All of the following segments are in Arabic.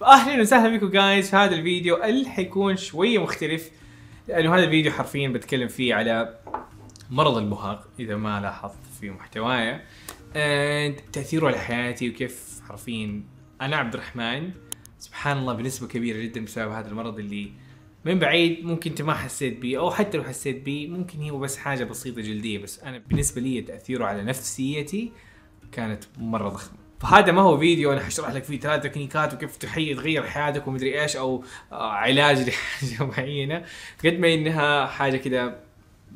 فاهلا وسهلا بكم جايز في هذا الفيديو اللي حيكون شوية مختلف لأنه هذا الفيديو حرفيا بتكلم فيه على مرض البهاق إذا ما لاحظت في محتواي. تأثيره على حياتي وكيف حرفيا أنا عبد الرحمن. سبحان الله بنسبة كبيرة جدا بسبب هذا المرض اللي من بعيد ممكن أنت ما حسيت به أو حتى لو حسيت به ممكن هو بس حاجة بسيطة جلدية بس أنا بالنسبة لي تأثيره على نفسيتي كانت مرة ضخمة. فهذا ما هو فيديو أنا حشرح لك فيه ثلاث تكنيكات وكيف تحيي تغير حياتك ومدري إيش أو علاج لحاجة معينة. قد ما إنها حاجة كده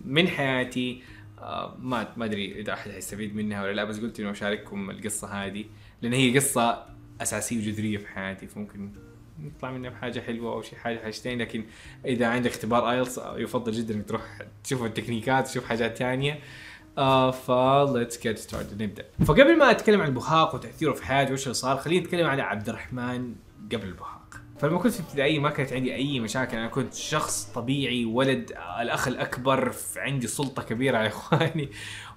من حياتي آه، ما ما أدري إذا أحد حيستفيد منها ولا لا بس قلت انه أشارككم القصة هذه لأن هي قصة أساسية وجذرية في حياتي فممكن نطلع منها بحاجة حلوة أو شيء حاجة حاجتين لكن إذا عندك اختبار IELTS يفضل جدا إنك تروح تشوف التكنيكات تشوف حاجات ثانية آه let's get started. نبدأ. فقبل ما أتكلم عن البهاق وتأثيره في حياتي وش اللي صار خلينا نتكلم عن عبد الرحمن قبل البهاق. فلما كنت في ابتدائيه ما كانت عندي أي مشاكل. أنا كنت شخص طبيعي ولد الأخ الأكبر عندي سلطة كبيرة على إخواني.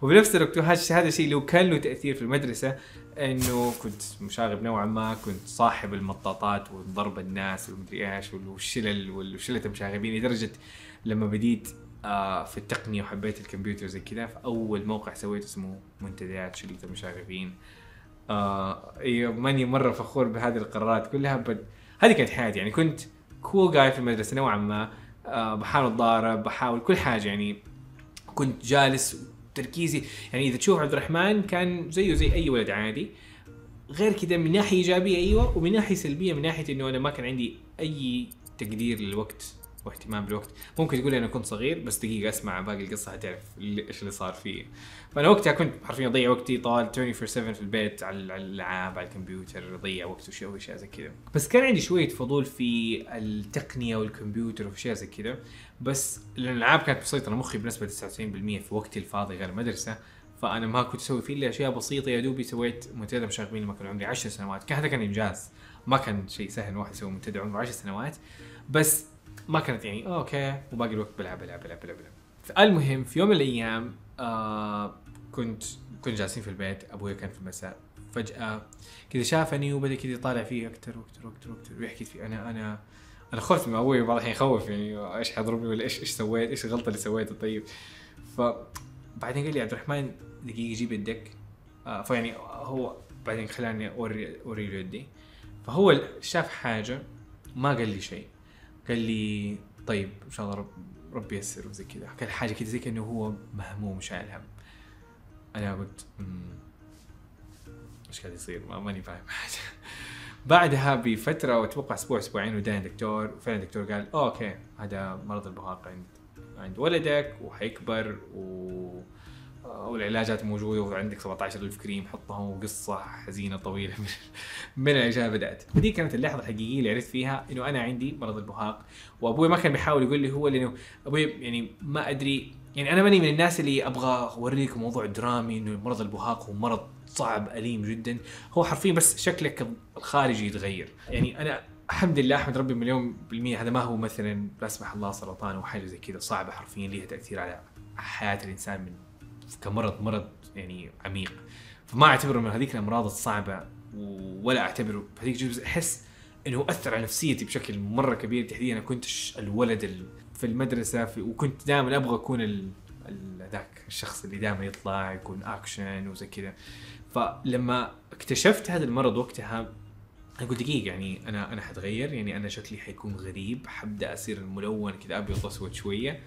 وبنفس الوقت هذا الشيء لو كان له تأثير في المدرسة إنه كنت مشاغب نوعا ما كنت صاحب المطاطات وضرب الناس ومدري إيش والشلل وشله المشاغبين لدرجة لما بديت في التقنية وحبيت الكمبيوتر زي كذا فاول موقع سويته اسمه منتديات المشاغبين آه ماني مرة فخور بهذه القرارات كلها بل هذه كانت حياتي. يعني كنت كول جاي في المدرسة نوعا ما. آه بحاول أتضارب بحاول كل حاجة. يعني كنت جالس تركيزي. يعني إذا تشوف عبد الرحمن كان زيه زي أي ولد عادي. غير كذا من ناحية إيجابية أيوه ومن ناحية سلبية من ناحية إنه أنا ما كان عندي أي تقدير للوقت. واهتمام بالوقت. ممكن تقول أنا كنت صغير بس دقيقة أسمع باقي القصة اللي- إيش اللي صار فيه. فأنا وقتها كنت حرفيا أضيع وقتي طوال 24 7 في البيت على الألعاب على الكمبيوتر أضيع وقت وشيء واشياء زي كذا. بس كان عندي شوية فضول في التقنية والكمبيوتر واشياء زي كذا. بس الألعاب كانت مسيطره مخي بنسبة 99% في وقتي الفاضي غير المدرسة. فأنا ما كنت أسوي فيه إلا أشياء بسيطة. يا دوبي سويت منتدى مشاغبين لما كان عمري 10 سنوات. كان هذا كان إنجاز. ما كان شيء سهل الواحد يسوي منتدى عمره 10 سنوات. بس ما كانت يعني "أوه، okay وباقي الوقت بلعب بلعب بلعب بلعب, بلعب. المهم في يوم من الأيام آه كنت كنا جالسين في البيت أبوي كان في المساء. فجأة كذا شافني وبدأ كذا يطالع فيه أكثر وأكثر وأكثر وأكثر ويحكي في أنا أنا أنا خفت من أبوي بعض الحين يخوف يعني إيش حيضربني ولا إيش إيش سويت إيش الغلطه اللي سويتها؟ طيب. فبعدين قال لي عبد الرحمن دقيقة جيب يدك. آه فيعني هو بعدين خلاني أوري أوري له يدي. فهو شاف حاجة ما قال لي شيء. قال لي طيب إن شاء الله رب ربي ييسر وزي كذا. قال حاجة كذا زي كأنه هو مهموم شايل هم. أنا قلت "مم، إيش قاعد يصير؟ ما ماني فاهم حاجة. بعدها بفترة وأتوقع أسبوع أسبوعين وداني دكتور وفعلا الدكتور قال "أوه، okay هذا مرض البهاق عند عند ولدك وحيكبر و والعلاجات موجودة وعندك 17000 كريم حطهم وقصة حزينة طويلة من من العلاجات بدأت. ودي كانت اللحظة الحقيقية اللي عرفت فيها إنه أنا عندي مرض البهاق. وأبوي ما كان بيحاول يقول لي هو لأنه أبوي يعني ما أدري يعني أنا ماني من الناس اللي أبغى أوريك موضوع درامي إنه مرض البهاق هو مرض صعب أليم جدا. هو حرفيا بس شكلك الخارجي يتغير. يعني أنا الحمد لله أحمد ربي مليون بالمية هذا ما هو مثلا لا سمح الله سرطان أو حاجة زي كذا صعبة حرفيا ليها تأثير على حياة الإنسان من كمرض مرض يعني عميق. فما أعتبره من هذيك الأمراض الصعبة ولا أعتبره بهذيك الجزء. أحس إنه أثر على نفسيتي بشكل مرة كبير. تحديدا أنا كنت الولد ال- في المدرسة في وكنت دائما أبغى أكون ذاك الشخص اللي دائما يطلع يكون اكشن وزي كذا. فلما اكتشفت هذا المرض وقتها أنا قلت دقيقة يعني أنا أنا حتغير يعني أنا شكلي حيكون غريب حبدأ أصير ملون كذا أبيض وأسود شوية.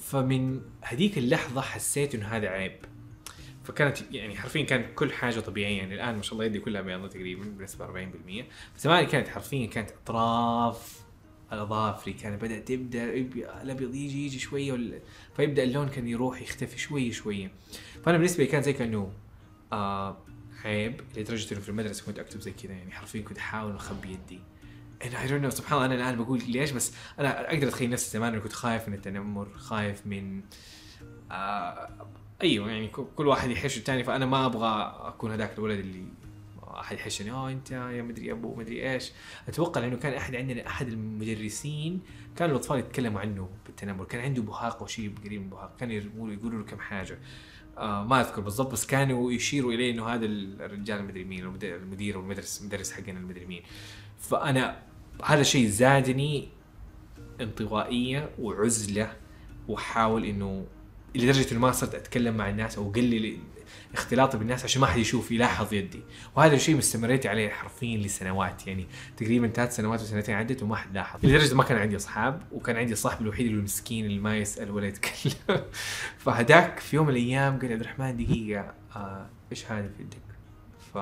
فمن هذيك اللحظة حسيت إنه هذا عيب. فكانت يعني حرفيا كانت كل حاجة طبيعية. يعني الآن ما شاء الله يدي كلها بيضة تقريبا بنسبة 40% فزمان كانت حرفيا كانت أطراف الأظافري. كان بدات تبدأ الأبيض يجي يجي شوية وال... فيبدأ اللون كان يروح يختفي شوية شوية فأنا بالنسبة لي كان زي كأنه آه عيب لدرجة إنه في المدرسة كنت أكتب زي كذا. يعني حرفيا كنت أحاول أخبي يدي. أنا I don't know سبحان الله أنا الآن بقول ليش بس أنا أقدر أتخيل نفسي زمان انه كنت خايف من التنمر خايف من آه أيوه يعني كل واحد يحش الثاني فأنا ما أبغى أكون هذاك الولد اللي احد يحشني آه أنت يا مدري أبو مدري إيش. أتوقع لأنه كان أحد عندنا أحد المدرسين كانوا الأطفال يتكلموا عنه بالتنمر كان عنده بهاق أو شيء قريب من بهاق كانوا يقولوا له كم حاجة. آه ما أذكر بالضبط بس كانوا يشيروا الي إنه هذا الرجال المدري مين المدير- والمدرس المدرس حقنا المدري مين. فأنا هذا الشيء زادني انطوائية وعزلة واحاول إنه لدرجة إنه ما صرت أتكلم مع الناس أو قلل اختلاطي بالناس عشان ما حد يشوف يلاحظ يدي. وهذا الشيء مستمريت عليه حرفيا لسنوات يعني تقريبا ثلاث سنوات وسنتين عدت وما حد لاحظ. لدرجة ما كان عندي أصحاب وكان عندي الصاحب الوحيد اللي المسكين اللي ما يسأل ولا يتكلم. فهداك في يوم من الأيام قال عبد الرحمن دقيقة آه إيش هذا في يدك؟ ف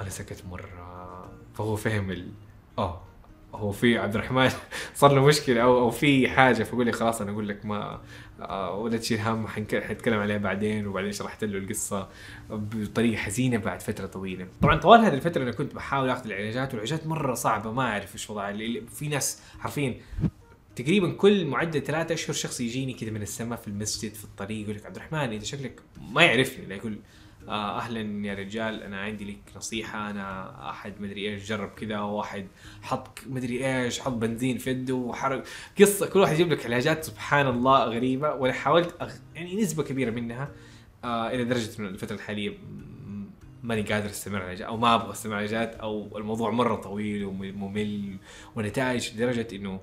أنا سكت مرة فهو فهم آه هو في عبد الرحمن صار له مشكلة أو أو في حاجة فقول لي خلاص أنا أقول لك ما آه ولا تشيل هم حنتكلم عليها بعدين وبعدين شرحت له القصة بطريقة حزينة بعد فترة طويلة. طبعا طوال هذه الفترة أنا كنت بحاول أخذ العلاجات والعلاجات مرة صعبة ما أعرف إيش وضعها في ناس حرفيا تقريبا كل معدل ثلاثة أشهر شخص يجيني كذا من السماء في المسجد في الطريق يقول لك عبد الرحمن انت شكلك ما يعرفني يقول أهلا يا رجال أنا عندي لك نصيحة أنا أحد مدري إيش جرب كذا واحد حط مدري إيش حط بنزين في يده وحرق. قصة كل واحد يجيب لك علاجات سبحان الله غريبة. وأنا حاولت أغ... يعني نسبة كبيرة منها آه إلى درجة من الفترة الحالية ماني قادر أستمر على أو ما أبغى أستمر على أو الموضوع مرة طويل وممل ونتائج لدرجة إنه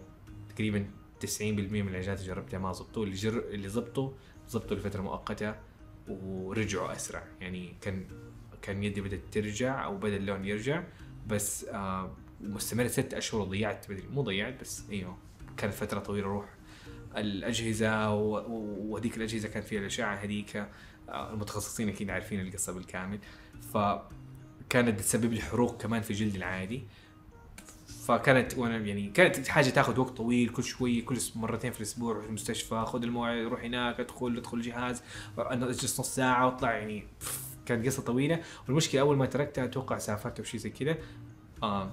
تقريبا 90% من العلاجات اللي جربتها ما زبطوا. اللي جر... اللي زبطوا زبطوا لفترة مؤقتة. ورجعوا أسرع. يعني كان كان يدي بدأت ترجع أو بدأ اللون يرجع بس آه مستمر ست أشهر بدري. مو ضيعت بس إيوه كانت فترة طويلة أروح الأجهزة وهذيك الأجهزة كان فيها الأشعة هذيك آه، المتخصصين أكيد عارفين القصة بالكامل فكانت بتسبب لي حروق كمان في جلدي العادي. فكانت وأنا يعني كانت حاجة تاخذ وقت طويل كل شوية كل مرتين في الأسبوع روح المستشفى خذ الموعد روح هناك أدخل أدخل جهاز أجلس نص ساعة وأطلع يعني كانت قصة طويلة. والمشكلة أول ما تركتها أتوقع سافرت أو شيء زي كذا آه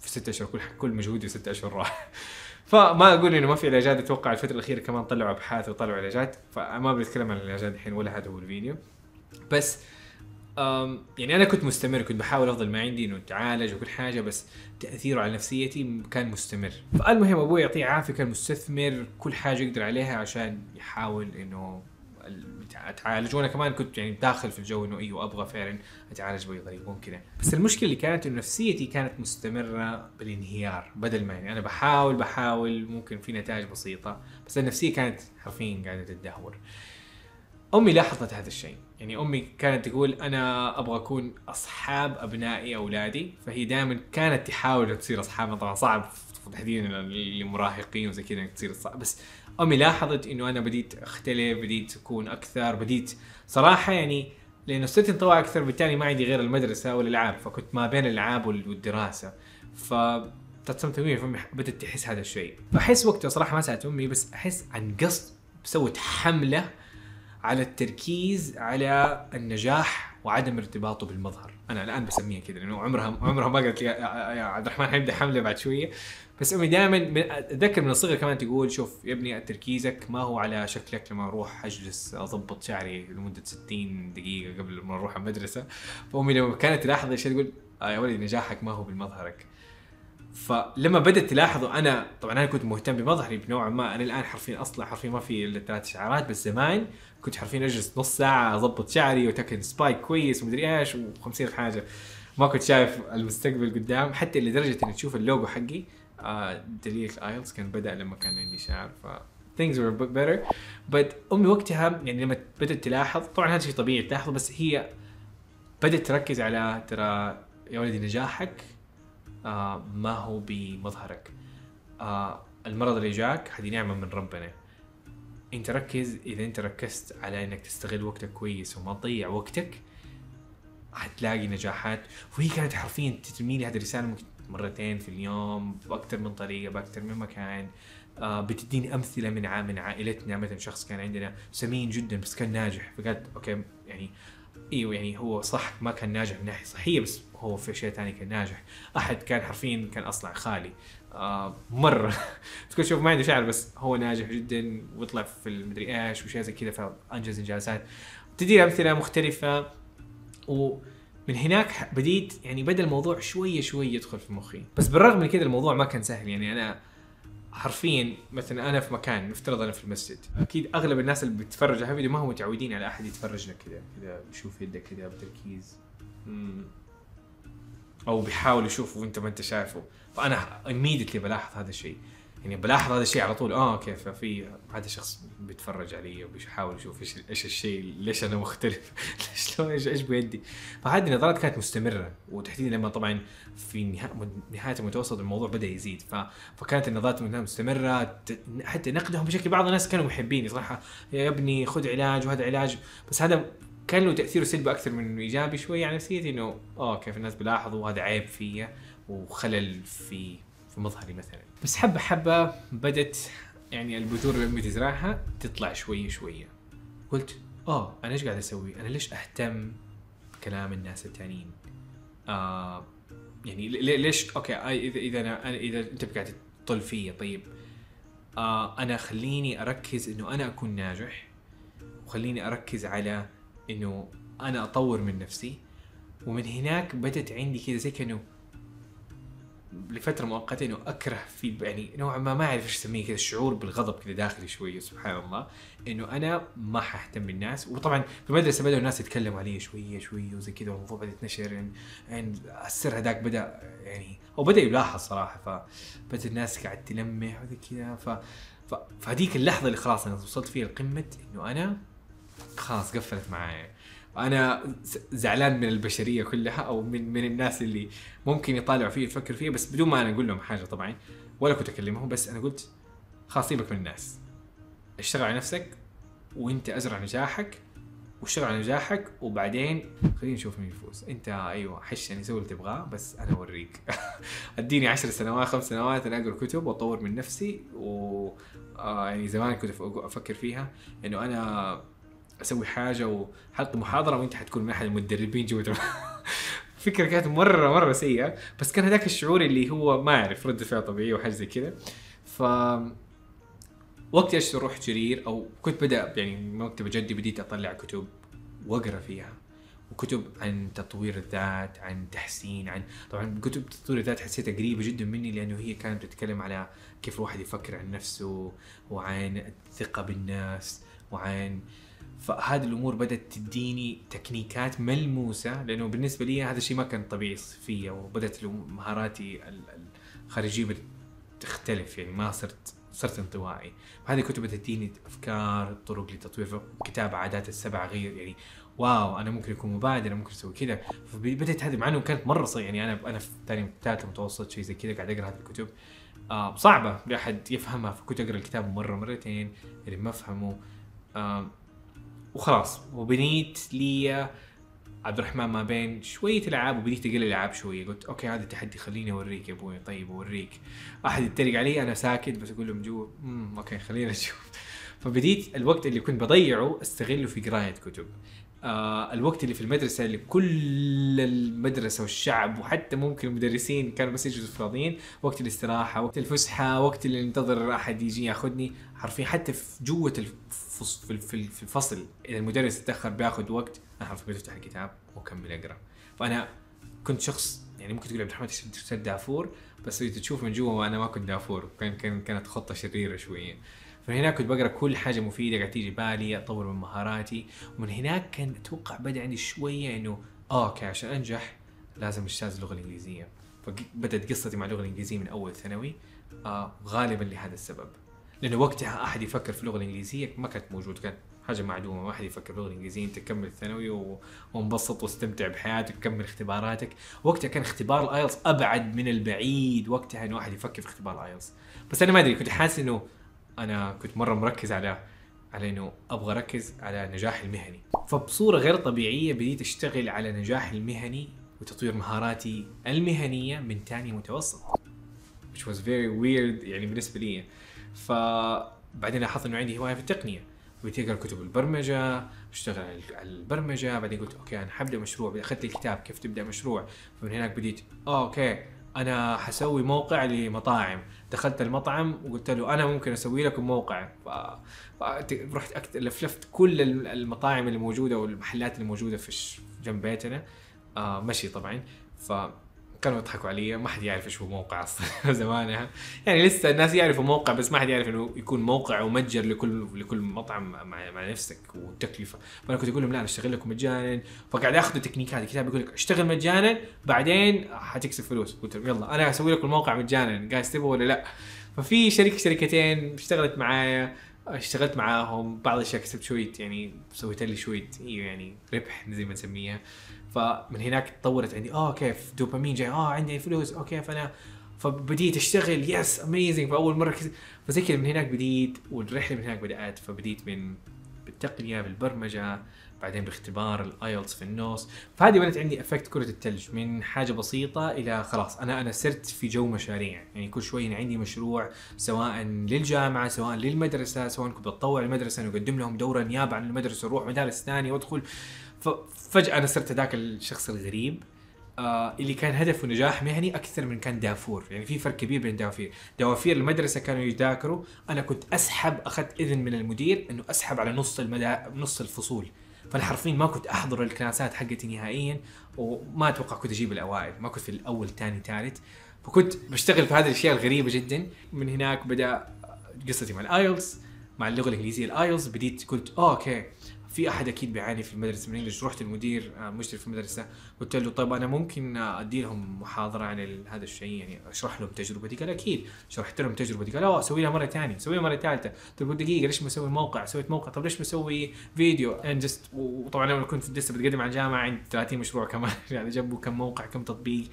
في ستة أشهر كل كل مجهودي في ستة أشهر راح. فما أقول إنه ما في علاجات أتوقع الفترة الأخيرة كمان طلعوا أبحاث وطلعوا علاجات فما بنتكلم عن العلاجات الحين ولا هذا هو الفيديو. بس يعني أنا كنت مستمر كنت بحاول أفضل ما عندي إنه أتعالج وكل حاجة بس تأثيره على نفسيتي كان مستمر. فالمهم أبوي يعطيه عافيه كان مستثمر كل حاجة يقدر عليها عشان يحاول إنه ال- اتعالج وأنا كمان كنت يعني داخل في الجو إنه أيوه أبغى فعلا أتعالج بأي طريقة ممكنة. بس المشكلة اللي كانت إنه نفسيتي كانت مستمرة بالانهيار بدل ما يعني أنا بحاول بحاول ممكن في نتائج بسيطة بس النفسية كانت حرفيا قاعدة تتدهور أمي لاحظت هذا الشيء. يعني أمي كانت تقول أنا أبغى أكون أصحاب أبنائي أولادي. فهي دائما كانت تحاول تصير اصحابنا طبعا صعب تحديدا للمراهقين وزي كذا تصير صعب. بس أمي لاحظت إنه أنا بديت أختلف بديت أكون أكثر بديت صراحة يعني لأنه صرت انطوائي أكثر بالتالي ما عندي غير المدرسة والألعاب. فكنت ما بين الألعاب وال- والدراسة. ف بدأت تحس هذا الشيء. فأحس وقتها صراحة ما سألت أمي بس أحس عن قصد سوت حملة على التركيز على النجاح وعدم ارتباطه بالمظهر. أنا الآن بسميها كذا لأنه عمرها عمرها ما قالت لي يا يا عبد الرحمن حيبدا حمله بعد شوية. بس أمي دائما أتذكر من الصغر كمان تقول شوف يا ابني تركيزك ما هو على شكلك لما أروح أجلس أضبط شعري لمدة 60 دقيقة قبل ما أروح المدرسة. فأمي لما كانت تلاحظ الشيء تقول آه يا ولدي نجاحك ما هو بالمظهرك. فلما بدأت تلاحظوا أنا طبعا أنا كنت مهتم بمظهري بنوعا ما. أنا الآن حرفيا أصلا حرفيا ما في إلا ثلاث شعرات بس زمان كنت حرفيا أجلس نص ساعة أضبط شعري وتكن سبايك كويس ومدري إيش و50 حاجة. ما كنت شايف المستقبل قدام حتى لدرجة إني تشوف اللوجو حقي آه دليل IELTS كان بدأ لما كان عندي شعر ف things were a bit better. But أمي وقتها يعني لما بدأت تلاحظ طبعا هذا شيء طبيعي تلاحظه بس هي بدأت تركز على ترى يا ولدي نجاحك آه ما هو بمظهرك. آه المرض اللي جاك هذه نعمة من ربنا. إنت ركز إذا إنت ركزت على إنك تستغل وقتك كويس وما تضيع وقتك حتلاقي نجاحات. وهي كانت حرفيا ترمي لي هذه الرسالة ممكن مرتين في اليوم بأكثر من طريقة بأكثر من مكان آه بتديني أمثلة من من عائلتنا. مثلا شخص كان عندنا سمين جدا بس كان ناجح. فقالت أوكي يعني إيوه يعني هو صح ما كان ناجح من ناحية صحية بس هو في اشياء ثانية كان ناجح. أحد كان حرفيا كان اصلع خالي. آه مرة. تقول شوف ما عنده شعر بس هو ناجح جدا ويطلع في المدري إيش وشيء زي كذا فأنجز إنجازات. تدي أمثلة مختلفة. ومن هناك بديت يعني بدأ الموضوع شوية شوية يدخل في مخي. بس بالرغم من كذا الموضوع ما كان سهل. يعني أنا حرفيا مثلا أنا في مكان نفترض أنا في المسجد أكيد أغلب الناس اللي بتتفرج على الفيديو ما هم متعودين على أحد يتفرج كذا كذا بيشوف يدك كذا بتركيز. مم. أو بيحاول يشوفه وأنت ما أنت شايفه. فأنا immediately بلاحظ هذا الشيء. يعني بلاحظ هذا الشيء على طول. آه أوكي ففي هذا شخص بيتفرج علي وبيحاول يشوف إيش إيش الشيء ليش أنا مختلف؟ ليش إيش إيش بيدي؟ فهذه النظرات كانت مستمرة وتحديدا لما طبعا في نها- نهاية المتوسط الموضوع بدأ يزيد. ف... فكانت النظرات منها مستمرة حتى نقدهم بشكل بعض الناس كانوا محبيني صراحة. يا ابني خذ علاج وهذا علاج. بس هذا كان له تاثيره سلبي أكثر من إيجابي شوي. على نفسيتي إنه آه كيف الناس بيلاحظوا هذا عيب فيا وخلل في في مظهري مثلا. بس حبة حبة بدت يعني البذور اللي امي تزرعها تطلع شوية شوية قلت آه أنا إيش قاعد أسوي؟ أنا ليش أهتم بكلام الناس التانيين؟ آه يعني ليش أوكي إذا إذا أنا إذا أنت قاعد تطل فيا طيب آه أنا خليني أركز إنه أنا أكون ناجح وخليني أركز على إنه أنا أطور من نفسي ومن هناك بدت عندي كذا زي كأنه لفترة مؤقتة إنه أكره في يعني نوعا ما ما أعرف إيش اسميه كذا شعور بالغضب كذا داخلي شوية سبحان الله إنه أنا ما حأهتم بالناس. وطبعا في المدرسة بدأوا الناس يتكلموا علي شوية شوية وزي كذا والموضوع بدأ يتنشر يعني, يعني السر هذاك بدأ يعني أو بدأ يلاحظ صراحة فبدأ الناس قاعد تلمح وزي كذا ف- فهذيك اللحظة اللي خلاص أنا وصلت فيها لقمه إنه أنا خلاص قفلت معايا أنا زعلان من البشرية كلها أو من من الناس اللي ممكن يطالعوا فيه يفكر فيه بس بدون ما أنا أقول لهم حاجة طبعا ولا كنت أكلمهم بس أنا قلت خلاص سيبك من الناس. اشتغل على نفسك وأنت أزرع نجاحك واشتغل على نجاحك وبعدين خلينا نشوف مين يفوز. أنت أيوه حش يعني سوي اللي تبغاه بس أنا أوريك. أديني عشر سنوات خمس سنوات أنا أقرأ كتب وأطور من نفسي و آه يعني زمان كنت أفكر فيها إنه أنا أسوي حاجة وحلقة محاضرة وأنت حتكون من أحد المدربين جوا فكرة كانت مرة مرة سيئة. بس كان هذاك الشعور اللي هو ما أعرف رده فعل طبيعيه وحاجه زي كذا. ف وقت إيش أروح جرير أو كنت بدأ يعني مكتبة جدي بديت أطلع كتب وأقرأ فيها. وكتب عن تطوير الذات عن تحسين عن طبعا كتب تطوير الذات حسيتها قريبة جدا مني لأنه هي كانت بتتكلم على كيف الواحد يفكر عن نفسه وعن الثقة بالناس وعن فهذه الأمور بدأت تديني تكنيكات ملموسة لأنه بالنسبة لي هذا الشيء ما كان طبيعي فيا وبدأت مهاراتي ال- الخارجية تختلف يعني ما صرت صرت انطوائي. فهذه الكتب تديني أفكار طرق لتطوير كتاب عادات السبع غير يعني واو أنا ممكن أكون مبادر ممكن أسوي كذا. فبدأت هذه مع إنه كانت مرة صعبه يعني أنا أنا في ثاني ثالث متوسط شيء زي كذا قاعد أقرأ هذه الكتب. آه صعبة لاحد يفهمها فكنت أقرأ الكتاب مرة مرتين اللي ما أفهمه. آه وخلاص وبنيت لي عبد الرحمن ما بين شوية ألعاب وبديت أقلل الالعاب شوية. قلت okay هذا التحدي خليني أوريك يا أبوي. طيب أوريك. احد يتريق علي أنا ساكت بس أقول لهم جوا امم okay خلينا نشوف. فبديت الوقت اللي كنت بضيعه أستغله في قراية كتب. آه الوقت اللي في المدرسة اللي كل المدرسة والشعب وحتى ممكن المدرسين كانوا بس يجلسوا فاضيين وقت الاستراحة وقت الفسحة وقت اللي ننتظر أحد يجي ياخذني. حرفيا حتى في جوة في في- الفصل. إذا المدرس تأخر بياخذ وقت أنا حرفيا بفتح الكتاب وأكمل أقرأ. فأنا كنت شخص يعني ممكن تقول عبد الرحمن دافور بس إذا تشوف من جوا أنا ما كنت دافور. كان كان كانت خطة شريرة شوية. فمن هناك كنت بقرأ كل حاجة مفيدة قاعد تيجي بالي أطور من مهاراتي. ومن هناك كان أتوقع بدأ عندي شوية إنه آه okay عشان أنجح لازم اجتاز اللغة الإنجليزية. فبدات قصتي مع اللغة الإنجليزية من أول ثانوي. آه غالبا لهذا السبب. لأنه وقتها أحد يفكر في اللغة الإنجليزية ما كانت موجود كانت حاجة معدومه ما احد يفكر في اللغة الإنجليزية أنت تكمل الثانوي وانبسط واستمتع بحياتك كمل اختباراتك. وقتها كان اختبار ال IELTS أبعد من البعيد وقتها إنه احد يفكر في اختبار ال IELTS. بس أنا ما أدري كنت حاسس إنه أنا كنت مرة مركز على على إنه أبغى أركز على نجاحي المهني. فبصورة غير طبيعية بديت أشتغل على نجاحي المهني وتطوير مهاراتي المهنية من ثاني متوسط. Which was very weird يعني بالنسبة لي. فبعدين لاحظت إنه عندي هواية في التقنية. بديت أقرأ كتب البرمجة أشتغل على- البرمجة بعدين قلت okay أنا حبدأ مشروع. أخذت الكتاب كيف تبدأ مشروع؟ فمن هناك بديت okay أنا حسوي موقع لمطاعم. دخلت المطعم وقلت له أنا ممكن أسوي لكم موقع. ف... ف- رحت أكت... لفلفت كل الم- المطاعم اللي موجودة والمحلات اللي موجودة في. جنب بيتنا. آه مشي طبعا. ف كانوا يضحكوا علي ما حد يعرف إيش هو موقع أصلا زمانها. يعني لسه الناس يعرفوا موقع بس ما حد يعرف إنه يكون موقع ومتجر لكل لكل مطعم مع, مع نفسك والتكلفه فأنا كنت أقول لهم لا أنا أشتغل لكم مجانا. فقاعد آخذ تكنيكات الكتاب يقول لك أشتغل مجانا بعدين حتكسب فلوس. قلت لهم يلا أنا أسوي لكم الموقع مجانا. جايز تبغوا ولا لا؟ ففي شركه شركتين اشتغلت معايا اشتغلت معاهم. بعض الأشياء كسبت شوية يعني سويت لي شوية يعني ربح زي ما نسميها. فمن هناك تطورت عندي. آه كيف؟ دوبامين جاي. آه عندي فلوس. okay فأنا فبديت أشتغل. yes amazing فأول مرة كز... فزي كذا من هناك بديت والرحلة من هناك بدأت. فبديت من بالتقنية بالبرمجة بعدين باختبار ال IELTS في النص فهذه بنت عندي effect كرة الثلج من حاجة بسيطة إلى خلاص أنا أنا صرت في جو مشاريع. يعني كل شوي عندي مشروع سواء للجامعة سواء للمدرسة سواء كنت بتطوع المدرسة نقدم لهم دورة نيابة عن المدرسة أروح مدارس ثانية وأدخل. ففجاه أنا صرت ذاك الشخص الغريب آه اللي كان هدفه نجاح مهني أكثر من كان دافور. يعني في فرق كبير بين دوافير دوافير المدرسة كانوا يذاكروا. أنا كنت أسحب أخذت إذن من المدير إنه أسحب على نص المدا نص الفصول. فأنا حرفيا ما كنت أحضر الكلاسات حقتي نهائيا وما أتوقع كنت أجيب الأوائل. ما كنت في الأول ثاني ثالث. فكنت بشتغل في هذه الأشياء الغريبة جدا. من هناك بدأ قصتي مع ال IELTS مع اللغة الإنجليزية ال IELTS بديت قلت أوه okay. في أحد أكيد بيعاني في المدرسة من English. رحت المدير آه، مشرف في المدرسة قلت له طيب أنا ممكن ادي لهم محاضرة عن هذا الشيء يعني أشرح لهم تجربتي؟ قال أكيد. شرحت لهم تجربتي. قال آه أسوي لها مرة ثانية أسوي لها مرة ثالثة. طيب دقيقة ليش بسوي موقع؟ سويت موقع. طيب ليش بسوي فيديو؟ and just وطبعا أنا كنت لسه بتقدم على الجامعة عندي 30 مشروع كمان. يعني جنبه كم موقع كم تطبيق.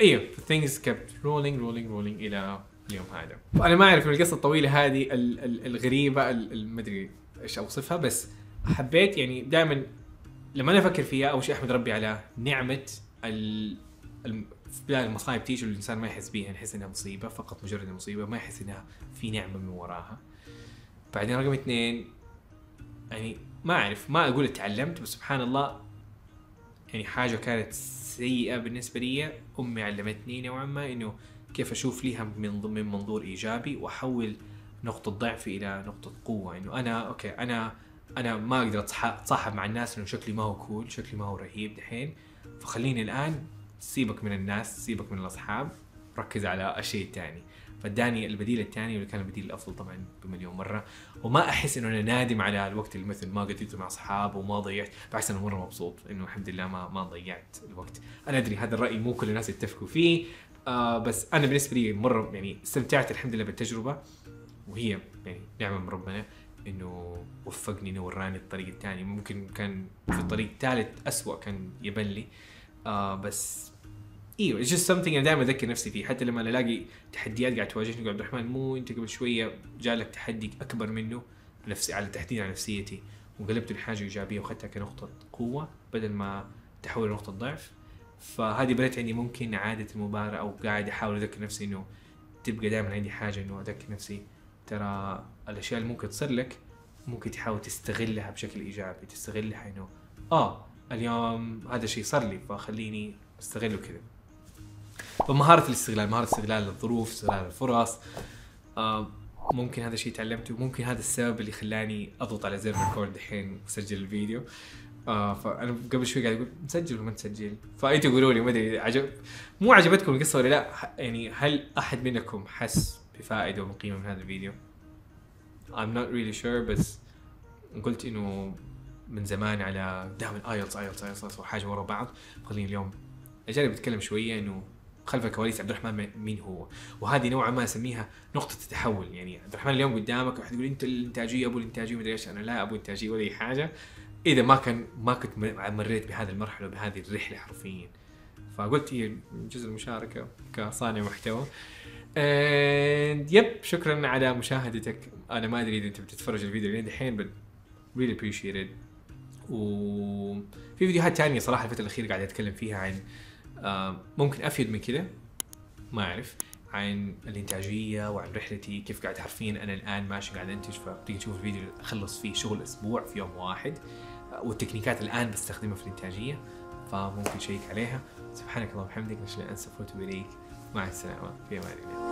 أيوه things kept rolling rolling rolling إلى اليوم هذا. أنا ما أعرف القصة الطويلة هذه الغريبة المدري إيش أوصفها بس حبيت يعني دائما لما أنا أفكر فيها أول شيء أحمد ربي على نعمة ال المصايب تيجي والإنسان ما يحس بيها يحس إنها مصيبة فقط مجرد مصيبة ما يحس إنها في نعمة من وراها. بعدين رقم اثنين يعني ما أعرف ما أقول تعلمت بس سبحان الله يعني حاجة كانت سيئة بالنسبة لي. أمي علمتني نوعا ما إنه كيف أشوف ليها من من منظور إيجابي وأحول نقطة ضعفي إلى نقطة قوة. إنه أنا okay أنا أنا ما أقدر أتصاحب مع الناس إنه شكلي ما هو cool شكلي ما هو رهيب دحين. فخليني الآن سيبك من الناس سيبك من الأصحاب ركز على الشيء الثاني فاداني البديل الثاني واللي كان البديل الأفضل طبعا بمليون مرة. وما أحس إنه أنا نادم على الوقت اللي مثل ما قضيته مع أصحاب وما ضيعت. بالعكس أنا مرة مبسوط إنه الحمد لله ما ما ضيعت الوقت. أنا أدري هذا الرأي مو كل الناس يتفقوا فيه آه بس أنا بالنسبة لي مرة يعني استمتعت الحمد لله بالتجربة. وهي يعني نعمه من ربنا إنه وفقني إنه وراني الطريق الثاني ممكن كان في طريق ثالث اسوء كان يبان لي. آه بس إيوه it's just something أنا دائما أذكر نفسي فيه. حتى لما ألاقي تحديات قاعد تواجهني يقول عبد الرحمن مو أنت قبل شوية جالك تحدي أكبر منه؟ نفسي على تحديد على نفسيتي. وقلبته لحاجه إيجابية وأخذتها كنقطة قوة بدل ما تحول لنقطة ضعف. فهذه بنت عندي ممكن عادة المباراه أو قاعد أحاول أذكر نفسي إنه تبقى دائما عندي حاجة إنه أذكر نفسي. ترى الأشياء اللي ممكن تصير لك ممكن تحاول تستغلها بشكل إيجابي تستغلها إنه آه اليوم هذا الشيء صار لي فخليني أستغله كذا. فمهارة الاستغلال مهارة استغلال الظروف استغلال الفرص آه ممكن هذا الشيء تعلمته ممكن هذا السبب اللي خلاني أضغط على زر record الحين وأسجل الفيديو. آه فأنا قبل شوي قاعد أقول نسجل ولا ما نسجل فأنتوا قولوا لي ما أدري عجب مو عجبتكم القصة ولا لا؟ يعني هل أحد منكم حس بفائدة وقيمه من هذا الفيديو. I'm not really sure بس قلت إنه من زمان على دائما IELTS IELTS IELTS وحاجة ورا بعض. خليني اليوم أجرب أتكلم شوية إنه خلف الكواليس عبد الرحمن مين هو؟ وهذه نوعا ما أسميها نقطة التحول. يعني عبد الرحمن اليوم قدامك واحد يقول أنت الإنتاجية أبو الإنتاجية مدري إيش أنا لا أبو إنتاجية ولا أي حاجة. إذا ما كان ما كنت مريت بهذه المرحلة بهذه الرحلة حرفيا. فقلت هي جزء المشاركة كصانع محتوى. يب شكرا على مشاهدتك. أنا ما أدري إذا أنت بتتفرج الفيديو لين but really appreciate it. وفي فيديوهات تانية صراحة الفترة الأخيرة قاعد أتكلم فيها عن ممكن أفيد من كذا ما أعرف. عن الإنتاجية وعن رحلتي كيف قاعد حرفيا أنا الآن ماشي قاعد أنتج فتيجي تشوف الفيديو أخلص فيه شغل أسبوع في يوم واحد. والتكنيكات الآن بستخدمها في الإنتاجية فممكن تشيك عليها. سبحانك اللهم وبحمدك نشهد أن نستغفرك ونتوب إليك مع السلامة في أمان الله